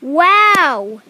Wow.